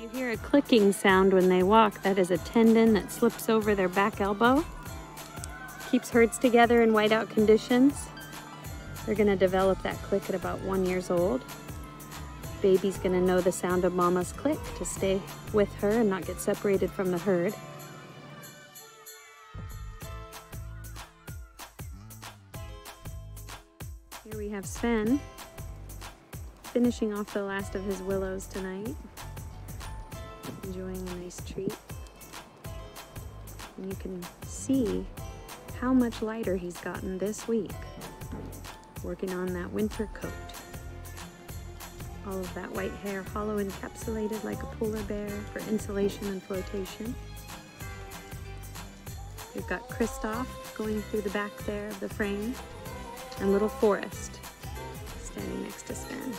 You hear a clicking sound when they walk. That is a tendon that slips over their back elbow. Keeps herds together in whiteout conditions. They're gonna develop that click at about one years old. Baby's gonna know the sound of mama's click to stay with her and not get separated from the herd. Here we have Sven finishing off the last of his willows tonight. Enjoying a nice treat. And you can see how much lighter he's gotten this week working on that winter coat. All of that white hair hollow encapsulated like a polar bear for insulation and flotation. We've got Kristoff going through the back there of the frame and little Forest standing next to Sven.